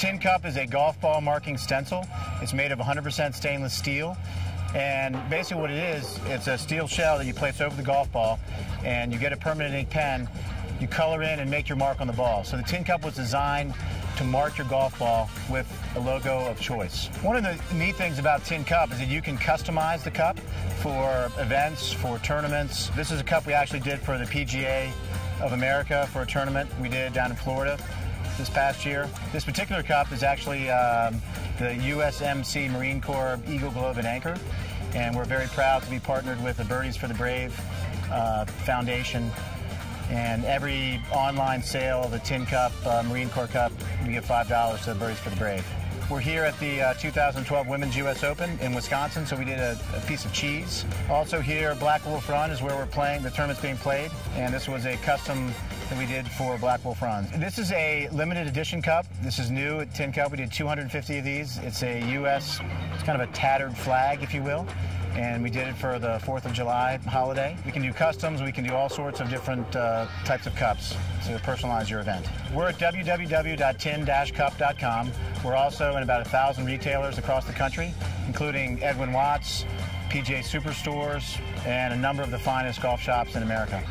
Tin Cup is a golf ball marking stencil. It's made of 100% stainless steel. And basically what it is, it's a steel shell that you place over the golf ball and you get a permanent ink pen, you color in and make your mark on the ball. So the Tin Cup was designed to mark your golf ball with a logo of choice. One of the neat things about Tin Cup is that you can customize the cup for events, for tournaments. This is a cup we actually did for the PGA of America for a tournament we did down in Florida this past year. This particular cup is actually um, the USMC Marine Corps Eagle Globe and Anchor, and we're very proud to be partnered with the Birdies for the Brave uh, Foundation. And every online sale of the Tin Cup, uh, Marine Corps Cup, we give $5 to the Birdies for the Brave. We're here at the uh, 2012 Women's U.S. Open in Wisconsin, so we did a, a, piece of cheese. Also here, Black Wolf Run is where we're playing, the tournament's being played, and this was a custom that we did for Black Wolf Runs. This is a limited edition cup. This is new at Tin Cup. We did 250 of these. It's a U.S., it's kind of a tattered flag, if you will and we did it for the 4th of July holiday. We can do customs, we can do all sorts of different uh, types of cups to personalize your event. We're at www.tin-cup.com. We're also in about a thousand retailers across the country, including Edwin Watts, PGA Superstores, and a number of the finest golf shops in America.